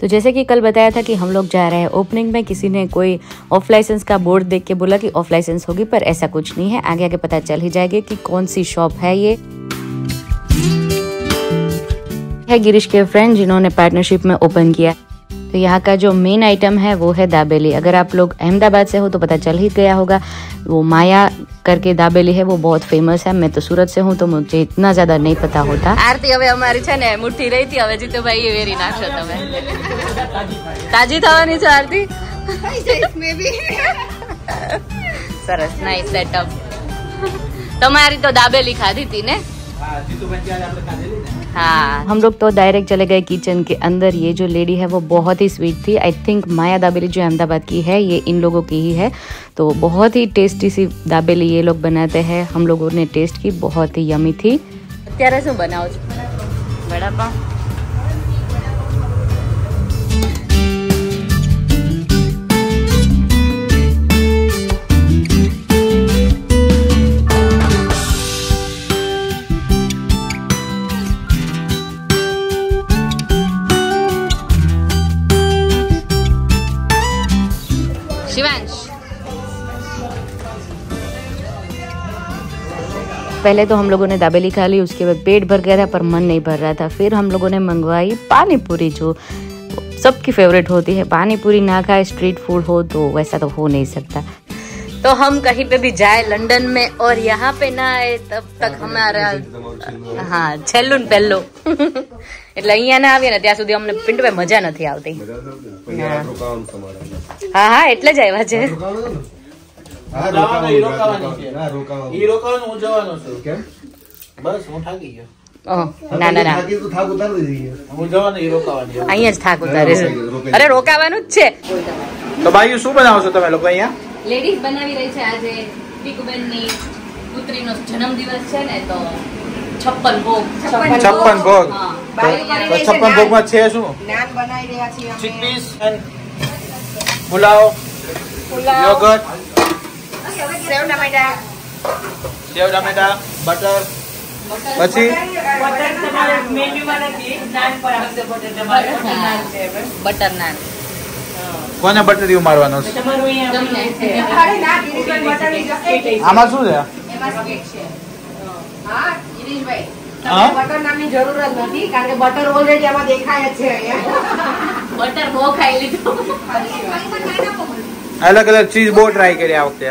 तो जैसे कि कल बताया था कि हम लोग जा रहे हैं ओपनिंग में, किसी ने कोई ऑफ़ लाइसेंस का बोर्ड देख के बोला कि ऑफ़ लाइसेंस होगी, पर ऐसा कुछ नहीं है। आगे आगे पता चल ही जाएगा कि कौन सी शॉप है ये। है गिरीश के फ्रेंड जिन्होंने पार्टनरशिप में ओपन किया। तो यहाँ का जो मेन आइटम है वो है दाबेली अगर आप लोग अहमदाबाद से हो तो पता चल ही गया होगा वो माया करके दाबेली है वो बहुत फेमस है मैं तो सूरत से हूँ तो मुझे इतना ज्यादा नहीं पता होता આરતી હવે અમારી છે ને મુઠ્ઠી રહી હતી હવે જીતુભાઈ એ વેરી નાખશો તમે તાજી થવાની છે આરતી સરસ નાઈસ સેટઅપ તમારી તો દાબેલી ખાધી હતી ને हाँ हम लोग तो डायरेक्ट चले गए किचन के अंदर ये जो लेडी है वो बहुत ही स्वीट थी आई थिंक माया दाबेली जो अहमदाबाद की है ये इन लोगों की ही है तो बहुत ही टेस्टी सी दाबेली ये लोग बनाते हैं हम लोगों ने टेस्ट की बहुत ही यमी थी અત્યારે શું બનાવો છો વડાપાવ पहले तो हम लोगों ने दाबेली खा ली उसके बाद पेट भर गया था पर मन नहीं भर रहा था फिर हम लोगों ने मंगवाई पानी पूरी जो सबकी फेवरेट होती है पानी पूरी ना खाए स्ट्रीट फूड हो तो वैसा तो हो नहीं सकता तो हम कहीं पे भी जाए लंदन में और यहाँ पे ना आए तब तक हमारा હા છેલ્લું ને પહેલું એટલે અહીંયા ના આવીએ ને ત્યાં સુધી અમને પિંડવે મજા નથી આવતી હા હા એટલે જ આવ્યા છે અરે રોકાવાનું જ છે. તો ભાઈ શું બનાવો છો તમે લોકો અહીંયા? લેડીઝ બનાવી રહી છે આજે પીકુબેનની પુત્રીનો જન્મદિવસ છે ને તો છપ્પન ભોગ. છપ્પન ભોગ? છપ્પન ભોગમાં છે શું? નાન બનાવી રહ્યા છીએ અમે. ચીકપીસ પુલાવ. યોગર્ટ સેવ ટમેટા. સેવ ટામેટા બટર. પછી? બટર નાન કોને બટરીયું મારવાનો છે. આમાં શું છે? એમાં સ્કેચ છે. હા, ગિરીશભાઈ. બટર નામની જરૂર જ નથી કારણ કે બટર ઓલરેડી આમાં દેખાય જ છે બટર બહુ ખાઈ લીધું. અલગ અલગ ચીજ બહુ ટ્રાય કરી આ વખતે.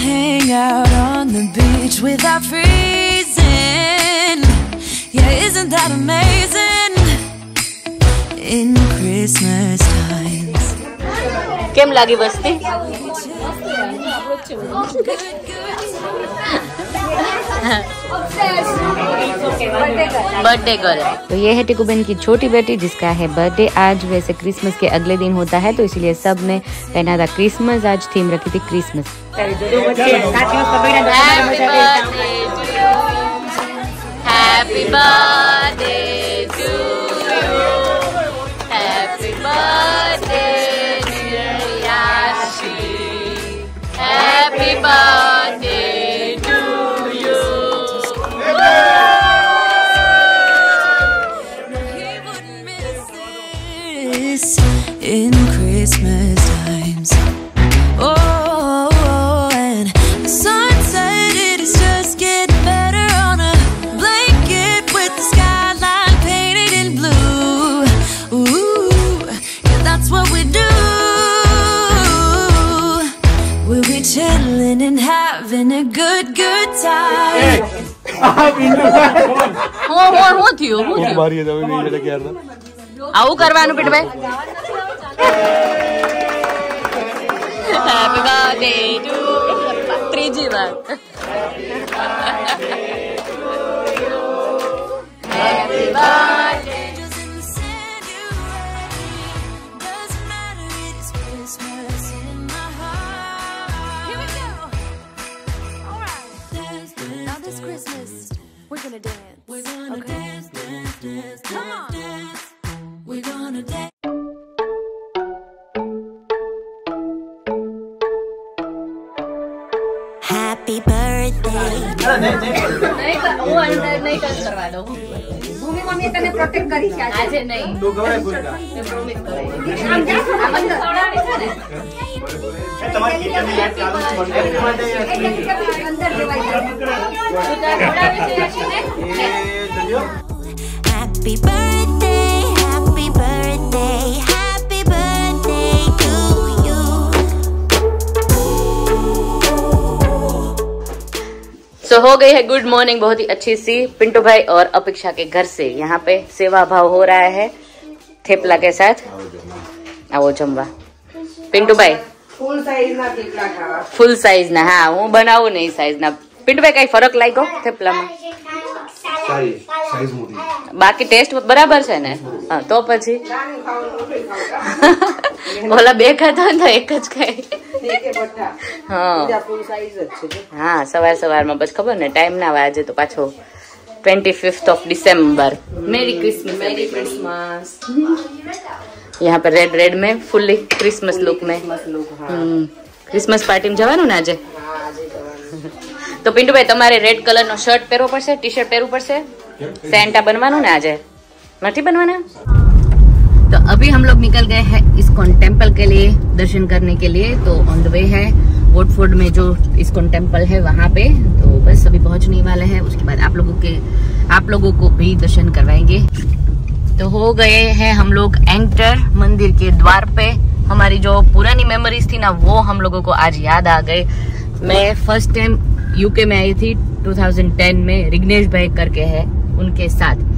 hang out on the beach without freezing. Yeah, isn't that amazing? In Christmas times. કેમ લાગી વસ્તી बर्थडे गर्ल तो ये है टिकुबेन की छोटी बेटी जिसका है बर्थडे आज। वैसे क्रिसमस के अगले दिन होता है तो इसीलिए सबने पहना था क्रिसमस आज थीम रखी थी क्रिसमस हैप्पी बर्थडे હું હું થયું હું આવું કરવાનું પીટભાઈ ત્રીજી વાર. Happy birthday We're gonna dance. Happy birthday. નહીં કર- હું અંદર નહીં ટચ કરવા દઉં ભૂમિ મમ્મીએ તને પ્રોટેક્ટ કરી છે આજે. આજે નહીં તું ગવડાય પૂરી મેં promise કરેલું. આમ જા, આમ અંદર. ખવડાવી છે ને? તમારી કિચનની લાઈટ ચાલુ છે બંધ કરી માટે એટલે કે અંદર જવાય છે. તું ત્યાં ખવડાવી છે યાશીને? એ જોજો हो गई है गुड मॉर्निंग बहुत ही अच्छी सी पिंटू भाई और अपेक्षा के घर से यहाँ पे सेवा भाव हो रहा है थेपला के साथ આવો જમવા પિન્ટુભાઈ ફૂલ સાઈઝના થેપલા ખાવા ફૂલ સાઈઝ ના હા હું બનાવું નહીં સાઈઝ ના પિન્ટુભાઈ કઈ ફરક લાગ્યો થેપલામાં સાઈઝ સાઈઝ મોટી બાકી ટેસ્ટ બરાબર છે ને હા તો પછી નાનું ખાવાનું મોટું ખાવું ઓલા બે ખાતા હોય ને તો એક જ ખાય કે બધા હા. સવાર સવારમાં બસ ખબર ને ટાઈમ ના આવે આજે તો પાછો twenty fifth of December merry Christmas merry Christmas यहाँ पर રેડ रेड में फुल्ली क्रिसमस लुक में ક્રિસમસ પાર્ટીમાં જવાનું ને આજે? તો પિન્ટુભાઈ તમારે રેડ કલરનો શર્ટ પહેરવો પડશે ટી શર્ટ પહેરવું પડશે? સેન્ટા બનવાનું ને આજે? નથી બનવાના? अभी हम लोग निकल गए हैं इस्कॉन टेंपल के लिए दर्शन करने के लिए तो ऑन द वे है वोटफोर्ड में जो इस्कॉन टेंपल है वहाँ पे। तो बस अभी पहुँचने वाले हैं, उसके बाद आप लोगों के आप लोगों को भी दर्शन करवाएँगे। तो हो गए हैं हम लोग एंटर मंदिर के द्वार पे। हमारी जो पुरानी मेमोरीज थी ना, वो हम लोगों को आज याद आ गए। मैं फ़र्स्ट टाइम यूके में आई थी 2010 में रिग्नेश भाई करके है, उनके साथ।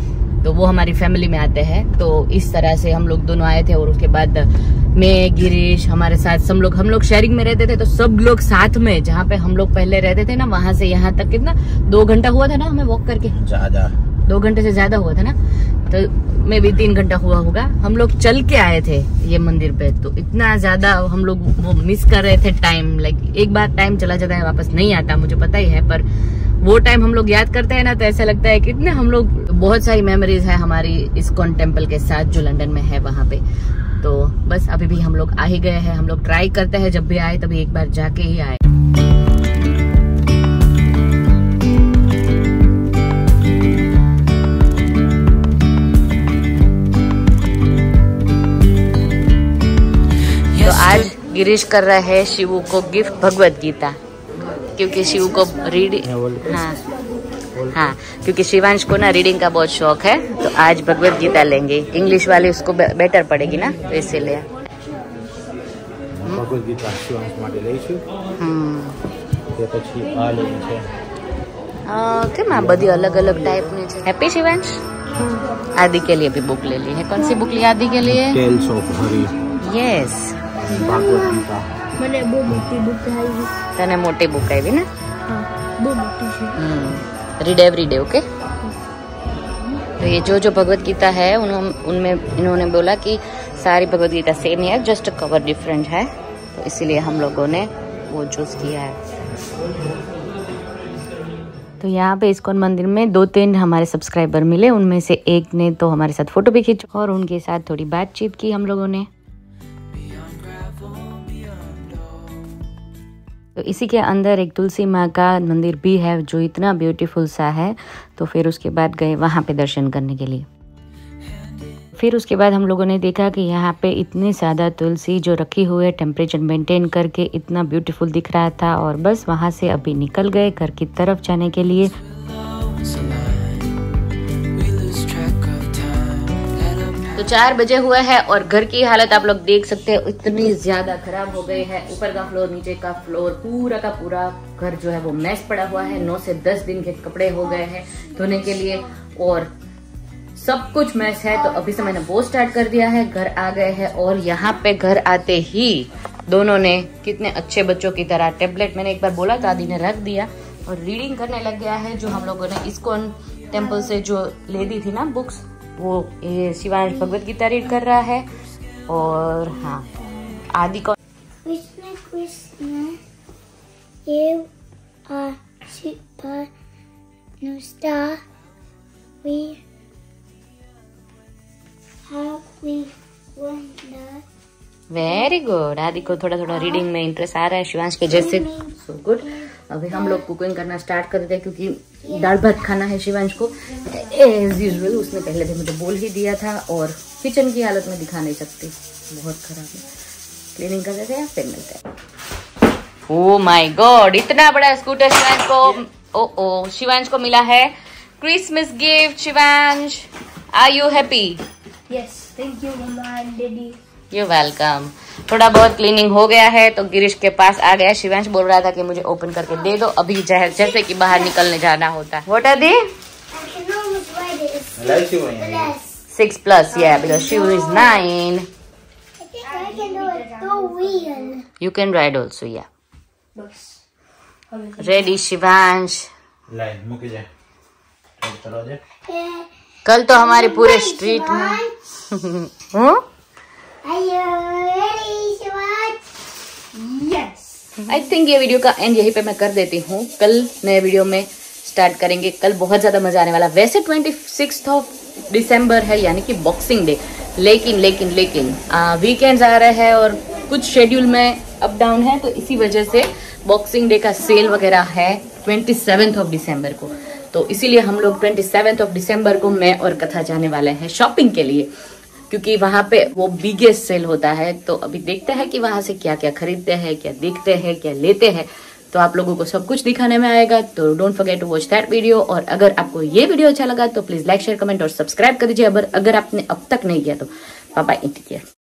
तो वो हमारी फैमिली में आते हैं। तो इस तरह से हम लोग दोनों आए थे और उसके बाद मैं गिरीश हमारे साथ सब लोग हम लोग शेयरिंग में रहते थे। तो सब लोग साथ में जहाँ पे हम लोग पहले रहते थे ना वहाँ से यहाँ तक कितना दो घंटा हुआ था ना हमें वॉक करके? ज़्यादा। दो घंटे से ज़्यादा हुआ था ना? तो मे भी तीन घंटा हुआ होगा। हम लोग चल के आए थे ये मंदिर पे। तो इतना ज़्यादा हम लोग वो मिस कर रहे थे टाइम लाइक एक बार टाइम चला जाता है वापस नहीं आता मुझे पता ही है पर वो टाइम हम लोग याद करते हैं ना तो ऐसा लगता है कितने हम लोग बहुत सारी मेमोरीज है हमारी इस्कॉन टेंपल के साथ जो लंदन में है वहाँ पे। तो बस अभी भी हम लोग आ ही गए हैं, हम लोग ट्राई करते हैं, जब भी आए तभी एक बार जाके ही आए। तो आज गिरीश कर रहा है शिवू को गिफ्ट भगवत गीता। क्योंकि शिव को रीडिंग हाँ हाँ क्योंकि शिवांश को ना रीडिंग का बहुत शौक है तो आज भगवत गीता लेंगे इंग्लिश वाली उसको बे- बेटर पड़ेगी ना तो इसीलिए ભગવદ ગીતા શિવાંશ માટે લઈશું હમ તે પછી આ લેવું છે अ, કેમ આ બધી अलग अलग टाइप ની છે हैप्पी शिवांश आदि के लिए भी बुक ले ली है कौन सी बुक ली आदि के लिए tales of Hari yes Bhagavad Gita મને બહુ મોટી બુક આવી तने मोटी बुक आई भी ना હા બહુ મોટી છે रीड एवरी डे ओके तो ये जो जो भगवत गीता है उन्होंने उनमें इन्होंने बोला कि सारी भगवत गीता सेम ही है जस्ट कवर डिफरेंट है तो इसीलिए हम लोगों ने वो चूज किया है तो यहाँ पे इस्कॉन मंदिर में दो तीन हमारे सब्सक्राइबर मिले उनमें से एक ने तो हमारे साथ फोटो भी खींचा और उनके साथ थोड़ी बातचीत की हम लोगों ने तो इसी के अंदर एक तुलसी माँ का मंदिर भी है, जो इतना ब्यूटीफुल सा है। तो फिर उसके बाद गए वहाँ पे दर्शन करने के लिए। फिर उसके बाद हम लोगों ने देखा कि यहाँ पे इतनी ज़्यादा तुलसी जो रखी हुई है टेम्परेचर मेंटेन करके इतना ब्यूटीफुल दिख रहा था और बस वहाँ से अभी निकल गए घर की तरफ़ जाने के लिए। तो चार बजे हुए हैं और घर की हालत आप लोग देख सकते हैं, इतनी ज़्यादा खराब हो गई है। ऊपर का फ्लोर नीचे का फ्लोर पूरा का पूरा घर जो है वो मैस पड़ा हुआ है। नौ से दस दिन के कपड़े हो गए हैं धोने के लिए और सब कुछ मैस है। तो अभी से मैंने वो स्टार्ट कर दिया है। घर आ गए हैं और यहाँ पे घर आते ही दोनों ने कितने अच्छे बच्चों की तरह टेबलेट मैंने एक बार बोला आदि ने रख दिया और रीडिंग करने लग गया है। जो हम लोगों ने इस्कॉन टेंपल से जो ले दी थी ना बुक्स वो शिवांश भगवत गीता रीड कर रहा है और हाँ आदि को Krishna Krishna you are super no star we we went very good आदि को थोड़ा थोड़ा रीडिंग में इंटरेस्ट आ रहा है। शिवांश के जैसे सो गुड अभी हम लोग कुकिंग करना स्टार्ट कर देते हैं क्योंकि दाल भात खाना है शिवांश को। एज यूजल उसने पहले भी मुझे बोल ही दिया था और किचन की हालत में दिखा नहीं सकती। बहुत खराब है। क्लीनिंग कर देते हैं फिर मिलते हैं। ओ माय गॉड इतना बड़ा स्कूटर शिवांश को ओ ओ शिवांश को मिला है। Christmas gift Shivansh are you happy Yes, thank you, Mama and Daddy. You welcome थोड़ा बहुत क्लीनिंग हो गया है तो गिरीश के पास आ गया। शिवांश बोल रहा था कि मुझे ओपन करके दे दो। अभी जैसे कि बाहर निकलने जाना होता है। वोट आर दी ride है. सिक्स प्लस या because she is nine I think I can do it the wheel. You can ride also या Bus. रेडी शिवांश लाइन मुके जाए चलो जाए कल तो हमारे पूरे स्ट्रीट में you ready. आई थिंक ये वीडियो का एंड यहीं पे मैं कर देती हूँ कल नए वीडियो में स्टार्ट करेंगे। कल बहुत ज़्यादा मज़ा आने वाला। वैसे ट्वेंटी सिक्स ऑफ़ डिसम्बर है, यानी कि बॉक्सिंग डे लेकिन लेकिन लेकिन वीकेंड्स आ रहे हैं और कुछ शेड्यूल में अप डाउन है तो इसी वजह से बॉक्सिंग डे का सेल वगैरह है ट्वेंटी सेवेंथ ऑफ़ डिसम्बर को। तो इसीलिए हम लोग ट्वेंटी सेवेंथ ऑफ़ डिसम्बर को मैं और कथा जाने वाले हैं शॉपिंग के लिए। क्योंकि वहाँ पे वो बिगेस्ट सेल होता है तो अभी देखते हैं कि वहाँ से क्या क्या खरीदते हैं, क्या देखते हैं, क्या लेते हैं। तो आप लोगों को सब कुछ दिखाने में आएगा तो don't forget to watch that video और अगर आपको ये वीडियो अच्छा लगा तो प्लीज़ लाइक शेयर कमेंट और सब्सक्राइब कर दीजिए अगर अगर आपने अब तक नहीं किया तो बाय केयर